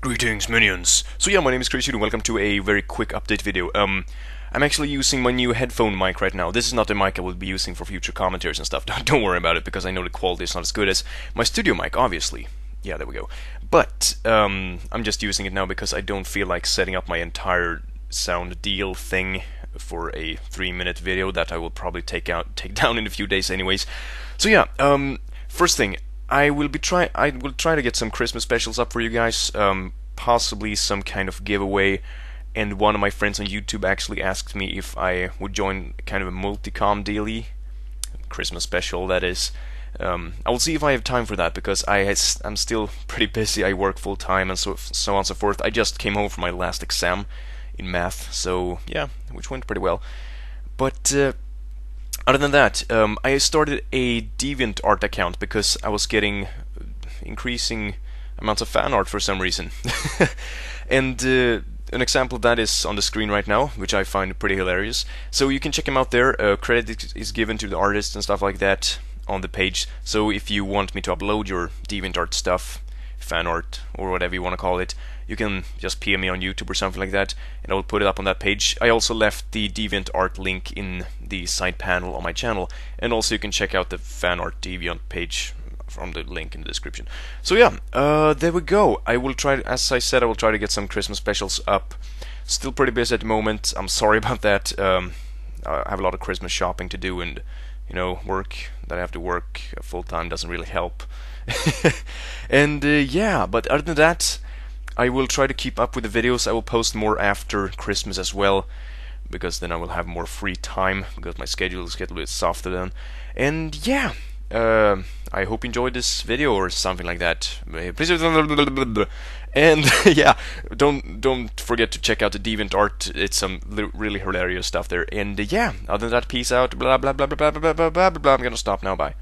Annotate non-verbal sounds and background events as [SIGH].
Greetings, minions! So yeah, my name is Chris and welcome to a very quick update video. Um, I'm actually using my new headphone mic right now. This is not the mic I will be using for future commentaries and stuff. [LAUGHS] Don't worry about it, because I know the quality is not as good as my studio mic, obviously. Yeah, there we go. But, um, I'm just using it now because I don't feel like setting up my entire sound deal thing for a three-minute video that I will probably take out, take [LAUGHS] down in a few days anyways. So yeah, um, first thing, I will be try I will try to get some Christmas specials up for you guys, um, possibly some kind of giveaway. And one of my friends on YouTube actually asked me if I would join kind of a multicom daily Christmas special. That is, um, I will see if I have time for that because I has, I'm still [LAUGHS] pretty busy. I work full time and so so on and so forth. I just came home from my last exam in math, so yeah, which went pretty well. But uh, other than that, um, I started a DeviantArt account because I was getting increasing amounts of fan art for some reason. [LAUGHS] and uh, an example of that is on the screen right now, which I find pretty hilarious. So you can check them out there. Uh, credit is given to the artist and stuff like that on the page. So if you want me to upload your DeviantArt stuff, fan art, or whatever you want to call it, you can just PM me on YouTube or something like that, and I will put it up on that page. I also left the Deviant Art link in the side panel on my channel, and also you can check out the fan art Deviant page from the link in the description. So yeah, uh, there we go. I will try, as I said, I will try to get some Christmas specials up. Still pretty busy at the moment. I'm sorry [LAUGHS] about that. Um, I have a lot of Christmas shopping to do, and you know, work that I have to work full time doesn't really help. [LAUGHS] and uh, yeah, but other than that, I will try to keep up with the videos. I will post more after Christmas as well, because then I will have more free time, because my schedule is getting a bit softer then. And yeah, uh, I hope you enjoyed this video or something like that. Please, and yeah, don't don't forget to check out the Deviant Art. It's some really hilarious stuff there. And yeah, other than that, peace out. Blah blah blah blah blah blah blah blah blah. I'm gonna stop now. Bye.